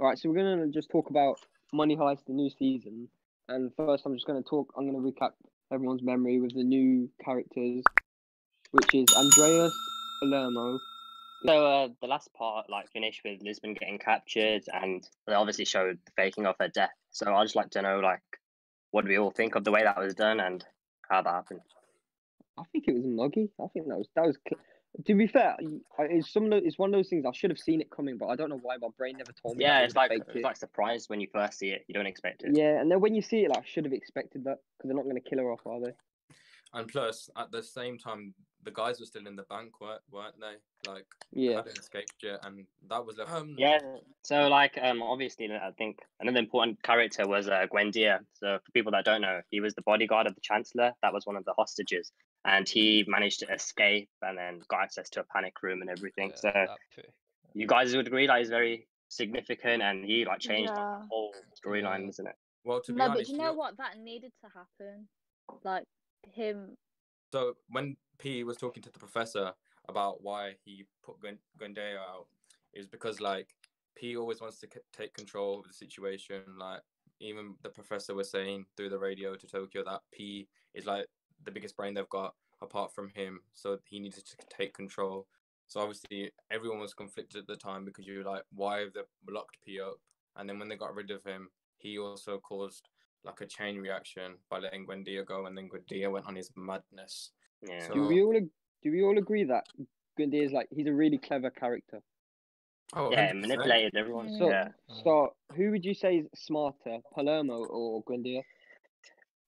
All right, so we're gonna just talk about Money Heist, the new season, and first I'm just gonna talk. I'm gonna recap everyone's memory with the new characters, which is Andreas Palermo. So uh, the last part like finished with Lisbon getting captured, and they obviously showed the faking of her death. So I'd just like to know like what do we all think of the way that was done and how that happened. I think it was muggy. I think that was that was. Cl- To be fair, it's some. of the- It's one of those things I should have seen it coming, but I don't know why my brain never told me. Yeah, it's like fake it's kid. like surprised when you first see it. You don't expect it. Yeah, and then when you see it, like, I should have expected that because they're not going to kill her off, are they? And plus, at the same time, the guys were still in the bank, weren't, weren't they? Like, they Yeah. hadn't escaped yet, and that was like, um, Yeah. So like um obviously I think another important character was uh, Gwendia. So for people that don't know, he was the bodyguard of the Chancellor. That was one of the hostages, and he managed to escape and then got access to a panic room and everything. so that you guys would agree that he's very significant and he like changed Yeah. the whole storyline, Yeah. isn't it? Well, to be No, but honest, do you know what? That needed to happen. Like him. So when P was talking to the professor about why he put Gwen- Gwendea out, is because like P always wants to c- take control of the situation. Like even the professor was saying through the radio to Tokyo that P is like the biggest brain they've got apart from him, so he needed to take control. So obviously everyone was conflicted at the time because you were like, why have they locked P up? And then when they got rid of him, he also caused like a chain reaction by letting Gwendia go, and then Gwendia went on his madness. Yeah. So- Do we all ag- do we all agree that Gundy is like he's a really clever character? Oh, yeah, 100%. manipulated everyone. So, yeah. so who would you say is smarter, Palermo or Gwendia?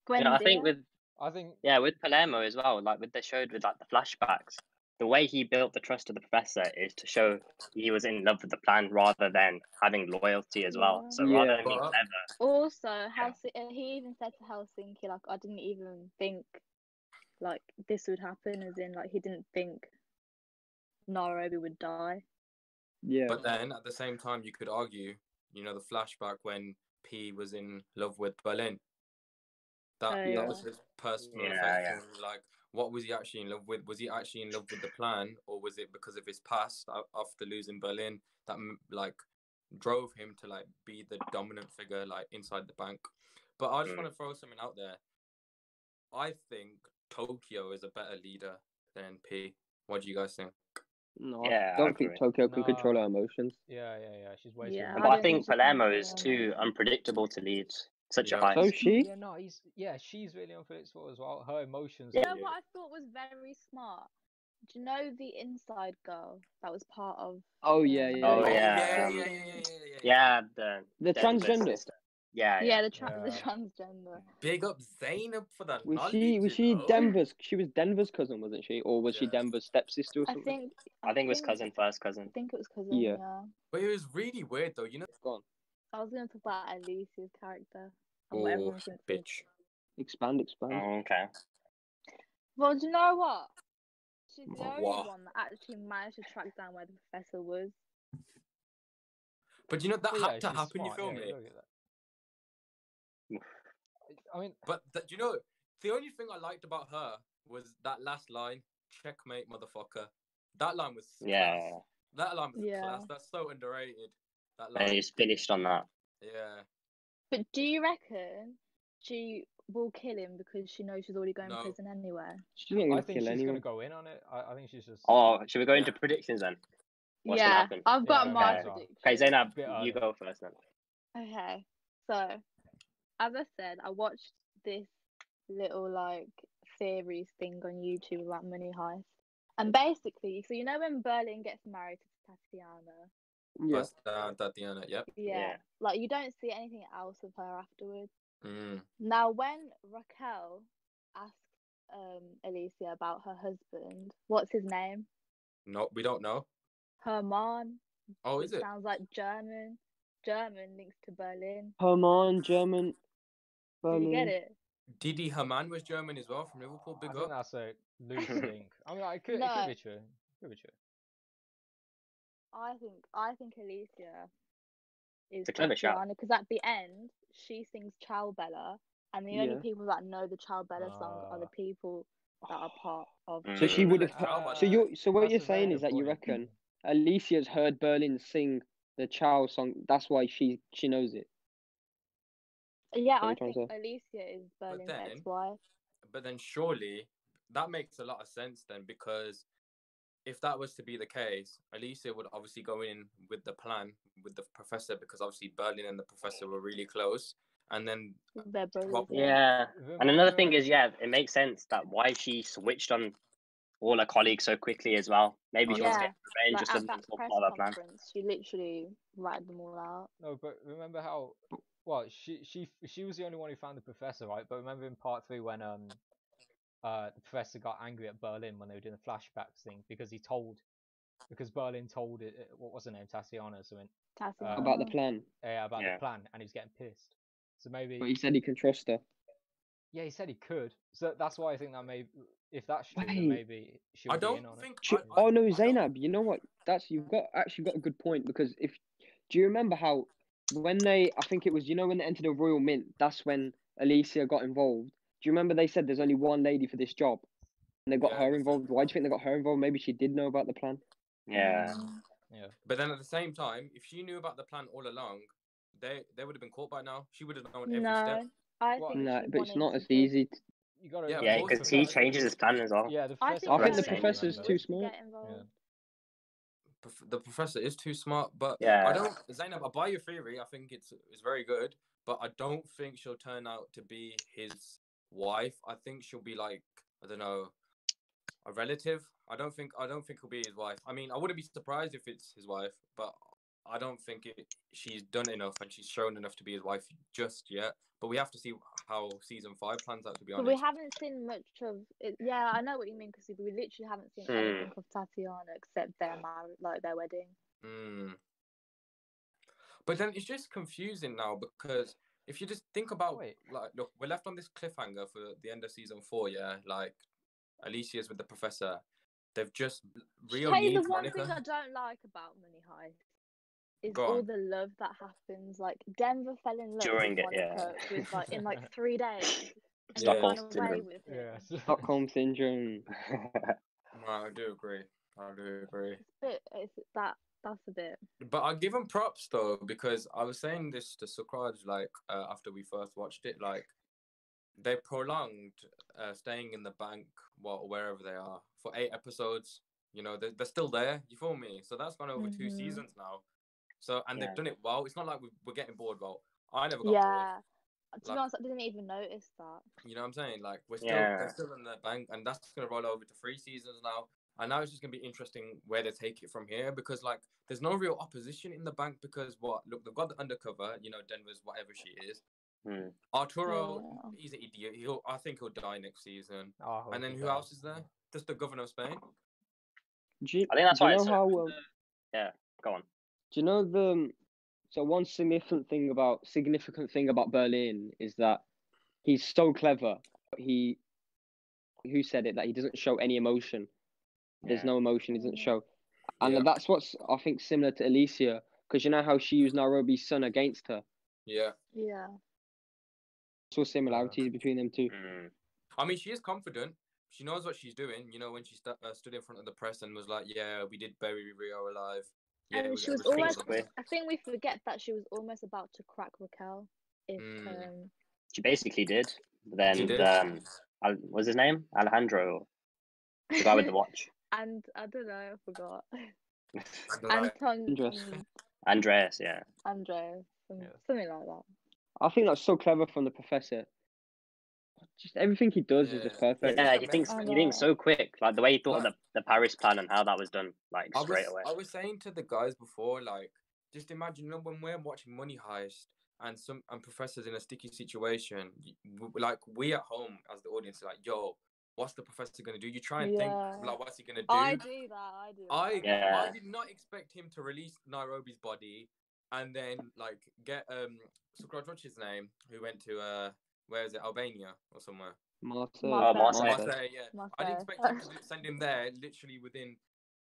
You know, I think with I think yeah, with Palermo as well, like with they showed with like the flashbacks, the way he built the trust of the professor is to show he was in love with the plan rather than having loyalty as well. Yeah. So rather than being But- clever, Also, Helsi- uh, he even said to Helsinki, like, I didn't even think, like, this would happen, as in, like, he didn't think Nairobi would die. Yeah. But then at the same time, you could argue, you know, the flashback when P was in love with Berlin. That Oh, that was his personal Yeah, affection. Like, what was he actually in love with? Was he actually in love with the plan, or was it because of his past after losing Berlin that like drove him to like be the dominant figure like inside the bank? But I just Mm. want to throw something out there. I think Tokyo is a better leader than P. What do you guys think? no, Yeah, I I don't think. Tokyo can control No. her emotions. yeah, yeah, yeah. She's way Yeah, but I I think think she can Palermo is too unpredictable to lead such Yeah. a high. So she? Yeah, no, he's yeah, she's really unpredictable as well. Her emotions. You know what I thought was very smart? Do you know the inside girl that was part of. Oh yeah, um, yeah. Oh, yeah. yeah. yeah, yeah, yeah, yeah, yeah. Yeah, the The Denver's transgender. sister. Yeah, Yeah, yeah. the, tra- the transgender. Big up Zainab for that. Was she was she know? Denver's? She was Denver's cousin, wasn't she? Or was she Denver's stepsister or I something? think. I think it was cousin first cousin. I think it was cousin. Yeah. Yeah. But it was really weird though. You know, Gone. I was going to talk about Alicia's character and what oh everyone thinks. of- bitch. Expand, expand. Oh, okay. Well, do you know what? She's the only What? one that actually managed to track down where the professor was. But you know that Well, yeah, had to she's happen. smart, you feel yeah, me? look at that. I mean, But that, you know, the only thing I liked about her was that last line, "Checkmate, motherfucker." That line was Yeah. class. That line was Yeah. class. That's so underrated. That And line. he's finished on that. Yeah. But do you reckon she will kill him because she knows she's already going to No. prison anyway? She's not I gonna think kill she's anyone. gonna go in on it. I, I think she's just. Oh, should we go Yeah. into predictions then? What's yeah, happen? I've got Yeah, my okay. prediction. Okay, Zainab, you go first then. Okay, so as I said, I watched this little like theories thing on YouTube about Money Heist, and basically, so you know when Berlin gets married to Tatiana, Yeah. That's uh, Tatiana. Yep. yeah, Yeah. like you don't see anything else of her afterwards. Mm. Now, when Raquel asked um Alicia about her husband, what's his name? No, we don't know. Hermann. Oh, is it? Sounds like German. German links to Berlin. Hermann, German, Did Berlin. you get it? Didi Hamann was German as well from Liverpool. I Big think up. that's a loose link. I mean, like, it could, it could be true. It could be true. I think I think Alicia is It's a clever shout. because at the end she sings Ciao Bella, and the only people that know the Ciao Bella song are the Ah. people that are part of. Mm. So she would have. How about So you. So what you're saying is that you good point. reckon Alicia's heard Berlin sing the Ciao song. That's why she she knows it. Yeah, I think Alicia is Berlin's then- ex-wife. But then surely that makes a lot of sense then because if that was to be the case, Alicia would obviously go in with the plan with the professor because obviously Berlin and the professor were really close. And then They're brothers. Yeah. And another thing is, yeah, it makes sense that why she switched on all her colleagues so quickly as well. Maybe she wants to Yeah, get revenge like or at something. that press part of her plan. she literally ratted them all out. No, but remember how? Well, she she she was the only one who found the professor, right? But remember in part three when um, uh, the professor got angry at Berlin when they were doing the flashbacks thing because he told, because Berlin told it. What was her name? Tassiana or something. Tatiana. Um, about the plan, Yeah, about Yeah. the plan, and he was getting pissed. So maybe but he said he can trust her. yeah, he said he could. So that's why I think that may if that's true, then Wait. maybe she'll I don't in on think. She- I- I- oh no, Zainab. You know what? That's you've got actually got a good point because if do you remember how when they I think it was you know when they entered the Royal Mint that's when Alicia got involved. Do you remember they said there's only one lady for this job and they got Yeah, her involved? Why do you think they got her involved? Maybe she did know about the plan. Yeah. Yeah. But then at the same time, if she knew about the plan all along, they they would have been caught by now. She would have known every No, step. I Well, think No, but it's not as do- easy. To, You gotta Yeah, Yeah, because the he changes his plan as well. Yeah, the I think I think the wanted professor's to too get smart. involved. The professor is too smart, but yeah. I Yeah. don't. Zainab, I buy your theory. I think it's it's very good, but I don't think she'll turn out to be his wife. I think she'll be like I don't know, a relative. I don't think I don't think he'll be his wife. I mean, I wouldn't be surprised if it's his wife, but I don't think it. She's done enough and she's shown enough to be his wife just yet. But we have to see how season five plans out. To be But honest, we haven't seen much of it. Yeah, I know what you mean because we literally haven't seen Hmm. anything of Tatiana except their marriage, like their wedding. Mm. But then it's just confusing now because if you just think about Wait. like look, we're left on this cliffhanger for the end of season four, yeah. Like Alicia's with the professor. They've just Rio Tell you needs the one Monica. thing I don't like about Money Heist is Go all on. the love that happens. Like Denver fell in love During with it, yeah. With like in like three days and Stockholm ran syndrome. Yeah. Stockholm syndrome. No, I do agree. I do agree. It's a bit, it's that that's a bit. But I give them props though because I was saying this to Sukraj like uh, after we first watched it, like they prolonged uh, staying in the bank, well, wherever they are, for eight episodes. You know, they're, they're still there. You feel me? So that's gone over two Mhm. seasons now. So and Yeah. they've done it well. It's not like we- we're getting bored. Well, I never got Yeah. To Like- be honest, I didn't even notice that. You know what I'm saying? Like we're still Yeah. they're still in the bank, and that's gonna roll over to three seasons now. And now it's just gonna be interesting where they take it from here because like there's no real opposition in the bank because what look they've got the undercover, you know, Denver's whatever she is. Hmm. Arturo, Yeah. he's an idiot. He'll I think he'll die next season. Oh, And then who does. else is there? Just the governor of Spain. Do you, I think that's do you why know it's how? so- um, Go on. Do you know the um, so one significant thing about significant thing about Berlin is that he's so clever. But he who said it that he doesn't show any emotion. There's Yeah. no emotion. He doesn't Mm. show, and Yeah. that's what's I think similar to Alicia because you know how she used Nairobi's son against her. Yeah. Yeah. So similarities between them two. Hmm. I mean, she is confident. She knows what she's doing. You know, when she st- uh, stood in front of the press and was like, "Yeah, we did bury Rio alive." Yeah, and she was almost. I think we forget that she was almost about to crack Raquel. If Mm. um, She basically did. Then She did. um, Al- what's his name? Alejandro, the guy with the watch. And I don't know, I forgot. Right. Anton, Andres. mm, Andreas, yeah. Andreas, some- Yeah. something like that. I think that's so clever from the professor. Just everything he does is just Yeah. perfect. Yeah, Yeah, he thinks I he thinks know. so quick. Like the way he thought of Like- the, the Paris plan and how that was done, like I straight was, away. I was saying to the guys before, like, just imagine you know, when we're watching Money Heist and some and professors in a sticky situation, y- w- like we at home as the audience, are like, yo, what's the professor gonna do? You try and Yeah. think like, what's he gonna do? I do that. I do. That. I Yeah. I did not expect him to release Nairobi's body and then like get um Sukraj, what's his name? Who went to uh where is it Albania or somewhere? Marseille. Oh, Marseille. Marseille. Marseille, yeah. I didn't expect him to send him there literally within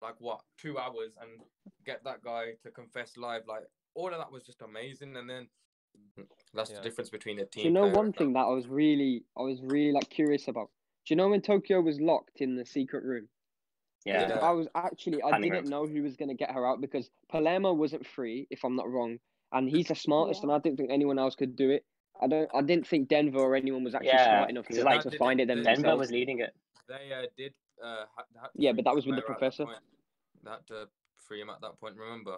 like what two hours and get that guy to confess live. Like all of that was just amazing. And then that's Yeah. the difference between a team. Do you know one thing that I was really, I was really like curious about? Do you know when Tokyo was locked in the secret room? Yeah. Yeah. I was actually I Cunningham. didn't know who was gonna get her out because Palermo wasn't free, if I'm not wrong, and he's the smartest, Yeah. and I didn't think anyone else could do it. I don't. I didn't think Denver or anyone was actually Yeah, smart enough because to, like to find it the- them Denver themselves. was leading it. They uh, did. Uh, had, had to Yeah, but that was with the professor. that point. They to free him at that point. Remember?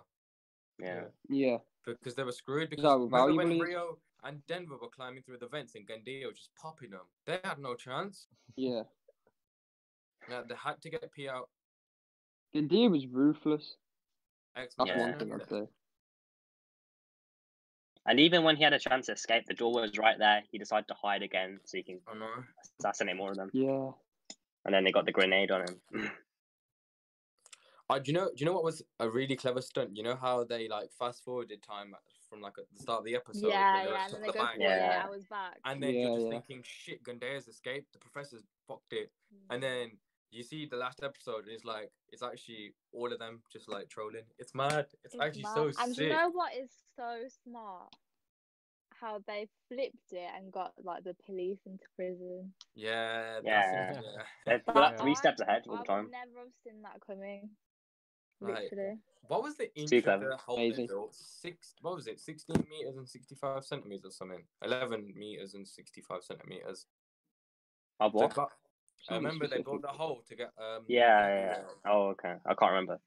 Yeah. Yeah, because they were screwed. Because how remember when valuable he is? Rio and Denver were climbing through the vents and Gandia was just popping them? They had no chance. yeah. Yeah, they had to get P out. Gandia was ruthless. X That's Yeah. one thing I'd say. And even when he had a chance to escape, the door was right there. He decided to hide again so he can I know. assassinate more of them. Yeah. And then they got the grenade on him. Uh, do you know? Do you know what was a really clever stunt? You know how they like fast forwarded time from like at the start of the episode. yeah, yeah, at and then the they go bank, 48 Yeah. hours back. And then Yeah, you're just yeah. thinking, shit, Gundea's escaped. The professor's fucked it. Mm. And then you see the last episode, and it's like it's actually all of them just like trolling. It's mad. It's, It's actually mad. so And sick. you know what is so smart? How they flipped it and got like the police into prison. Yeah, Yeah. That's, yeah. They're But like three I- steps ahead all the time. never have seen that coming. Like, Literally. What was the inch of the hole they Amazing. built? Six. What was it? Sixteen meters and sixty-five centimeters or something. Eleven meters and sixty-five centimeters. Of what? got- I Something remember they specific. built the hole to get um. Yeah, Gandia yeah. Oh, okay. I can't remember.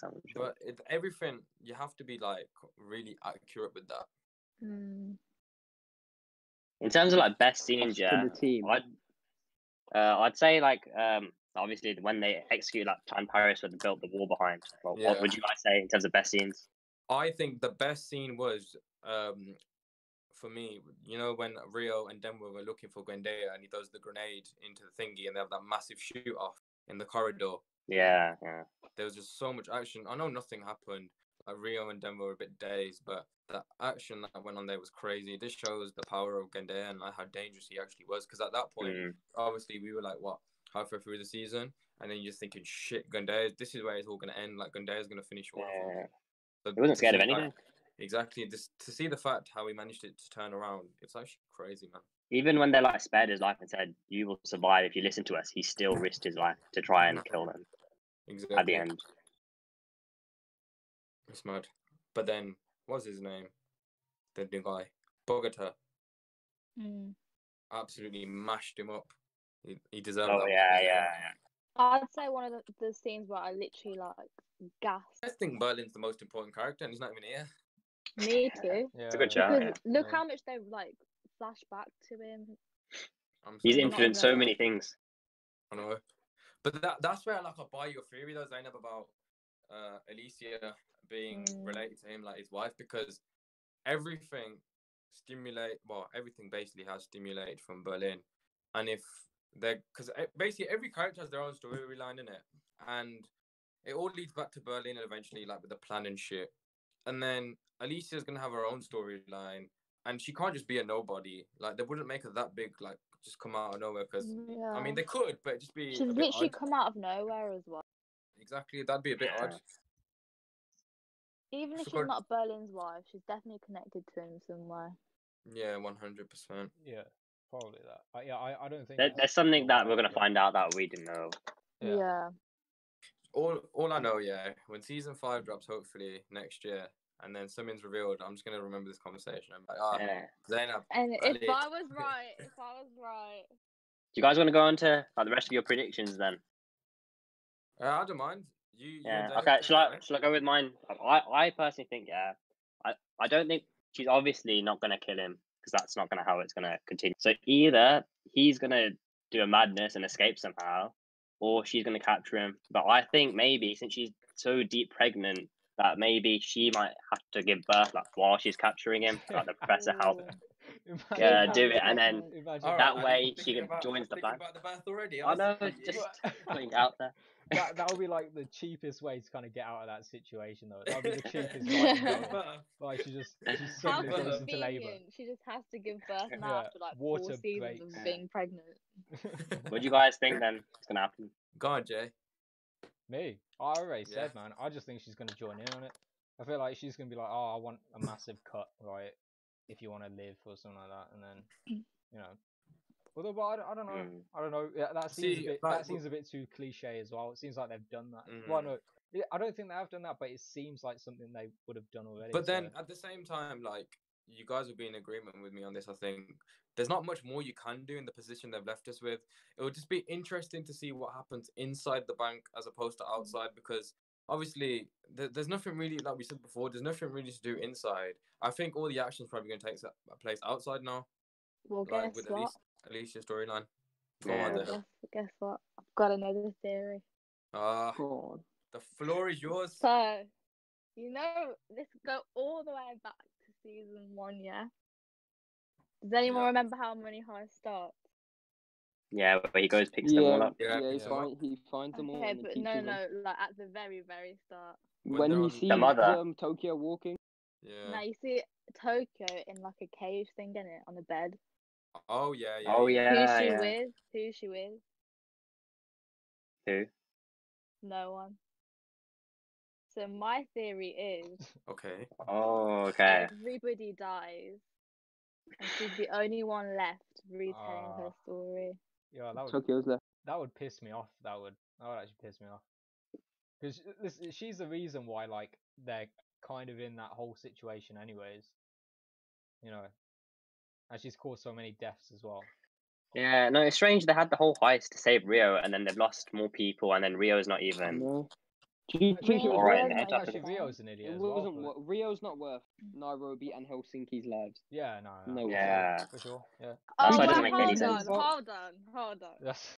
Sure. But it, everything you have to be like really accurate with that. Mm. In terms of like best scenes, Cost yeah, the team. I'd uh, I'd say like um obviously when they execute that time Paris where they built the wall behind. Well, Yeah. What would you guys say in terms of best scenes? I think the best scene was um for me, you know, when Rio and Denver were looking for Gwendea and he throws the grenade into the thingy and they have that massive shoot off in the corridor. Yeah, yeah. There was just so much action. I know nothing happened. Like Rio and Denver were a bit dazed, but the action that went on there was crazy. This shows the power of Gwendea and like how dangerous he actually was. Because at that point, Mm. obviously, we were like what halfway through the season, and then you're just thinking, shit, Gwendea, this is where it's all gonna end. Like Gwendea's gonna finish one of them. Yeah. So He wasn't scared of see, like, anything. Exactly. This to see the fact how he managed it to turn around, it's actually crazy, man. Even when they like spared his life and said, "You will survive if you listen to us," he still risked his life to try and kill them Exactly. at the end. It's mad. But then, what's his name? The new guy, Bogota, Mm. absolutely mashed him up. He, he deserved Oh that. yeah, yeah, yeah. I'd say one of the, the scenes where I literally like gasped. I think Berlin's the most important character, and he's not even here. Me too. Yeah. It's a good shout. Because yeah. look Yeah. how much they like flash back to him. I'm He's influenced so many things. I know. But that that's where I like I buy your theory though, Zainab, about uh Alicia being Mm. related to him like his wife because everything stimulate well, everything basically has stimulated from Berlin. And if they're because eh, basically every character has their own storyline in it. And it all leads back to Berlin and eventually, like with the plan and shit. And then Alicia's gonna have her own storyline, and she can't just be a nobody. Like they wouldn't make her that big, like just come out of nowhere. Because Yeah. I mean, they could, but it'd just be she's a bit literally odd. come out of nowhere as well. Exactly, that'd be a bit odd. Even if she's Support- not Berlin's wife, she's definitely connected to him somewhere. Yeah, one hundred percent. Yeah, probably that. Uh, yeah, I, I don't think There, there's something that we're gonna yeah. find out that we didn't know. Yeah. Yeah. All, all I know, yeah, when season five drops, hopefully next year, and then something's revealed, I'm just gonna remember this conversation. I'm like, ah, Yeah. Zainab. And if Valid. I was right, if I was right, Do you guys want to go on to like the rest of your predictions then? Uh, I don't mind. You, you Yeah. Zainab Okay. take Shall I? away. Shall I go with mine? I I personally think yeah. I I don't think she's obviously not gonna kill him because that's not gonna how it's gonna continue. So either he's gonna do a madness and escape somehow, or she's gonna capture him. But I think maybe since she's so deep pregnant that maybe she might have to give birth like while she's capturing him, like the professor help. Imagine Yeah, do it, and then Imagine that right, way she thinking can join the thinking plan. About the birth already. I know, just putting out there. That that would be like the cheapest way to kind of get out of that situation, though. That would be the cheapest way. Yeah. to Give do it. birth. Like she just uh, she How suddenly goes into labour. She just has to give birth now Yeah, after like water four seasons breaks. of being pregnant. What do you guys think then? It's gonna happen. Go on, Jay. Me, I already Yeah. said, man. I just think she's gonna join in on it. I feel like she's gonna be like, oh, I want a massive cut, right? If you want to live or something like that, and then you know, Although, but I, don't- I don't know. Mm. I don't know. Yeah, that seems See, a bit. like, that seems a bit too cliche as well. It seems like they've done that. Mhm. Well, no, yeah, I don't think they have done that, but it seems like something they would have done already. But then at the same time, like you guys will be in agreement with me on this. I think there's not much more you can do in the position they've left us with. It would just be interesting to see what happens inside the bank as opposed to outside because obviously there, there's nothing really like we said before. There's nothing really to do inside. I think all the action's probably going to take place outside now, Well, like guess with what? Alicia, Alicia's storyline. Go Yeah. on guess, guess what? I've got another theory. Ah, Go on. the floor is yours. So, you know, let's go all the way back to season one, yeah? Does anyone Yeah. remember how Money Heist starts? Yeah, where he goes picks them all up. Yeah, yeah, he, yeah. find, he finds them all Okay, but teaches no, them. no, like at the very, very start. When When they're he The mother. um, Tokyo walking, Yeah. Now you see Tokyo in like a cave thing in it on a bed. Oh yeah, yeah. Oh yeah. Who's yeah, she yeah. with? Who's she with? Who? No one. So my theory is Okay. Oh, okay. everybody dies, and she's the only one left retelling her Ah. story. yeah, that would Tokyo's left. that would piss me off. That would that would actually piss me off. Because this she's the reason why like they're kind of in that whole situation, anyways. You know, and she's caused so many deaths as well. Yeah, no, it's strange. They had the whole heist to save Rio, and then they've lost more people, and then Rio's not even. No. Do you think Yeah, it was Alright, worth then, it? Actually, Rio's an idiot It as well. wasn't. for- wor- Rio's not worth Nairobi and Helsinki's lives. Yeah, no, no, No way. Yeah. for sure. Yeah, Oh, That's why it doesn't make any hold sense. on, hold on, hold on. that's